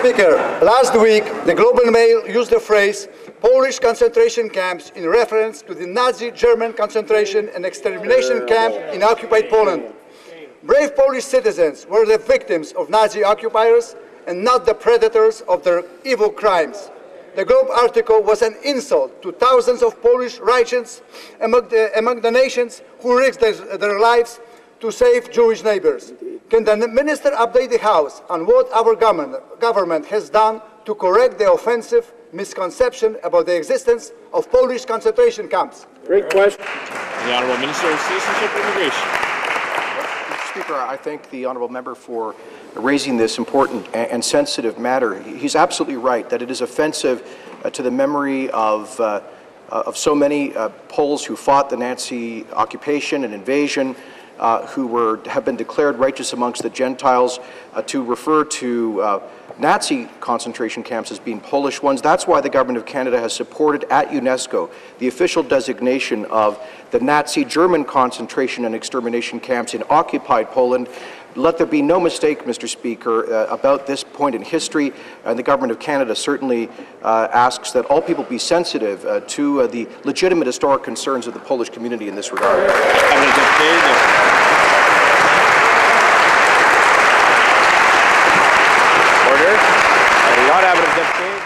Speaker, last week the Globe and Mail used the phrase Polish concentration camps in reference to the Nazi German concentration and extermination camp in occupied Poland. Brave Polish citizens were the victims of Nazi occupiers and not the predators of their evil crimes. The Globe article was an insult to thousands of Polish righteous among the, among the nations who risked their, their lives to save Jewish neighbors. Can the minister update the House on what our government, government has done to correct the offensive misconception about the existence of Polish concentration camps? Great question. The Honourable Minister of Citizenship and Immigration. Mr. Speaker, I thank the honourable member for raising this important and sensitive matter. He's absolutely right that it is offensive uh, to the memory of, uh, of so many uh, Poles who fought the Nazi occupation and invasion, uh, who were, have been declared righteous amongst the Gentiles, uh, to refer to uh, Nazi concentration camps as being Polish ones. That's why the Government of Canada has supported at UNESCO the official designation of the Nazi German concentration and extermination camps in occupied Poland. Let there be no mistake, Mr. Speaker, uh, about this point in history, and the Government of Canada certainly uh, asks that all people be sensitive uh, to uh, the legitimate historic concerns of the Polish community in this regard. I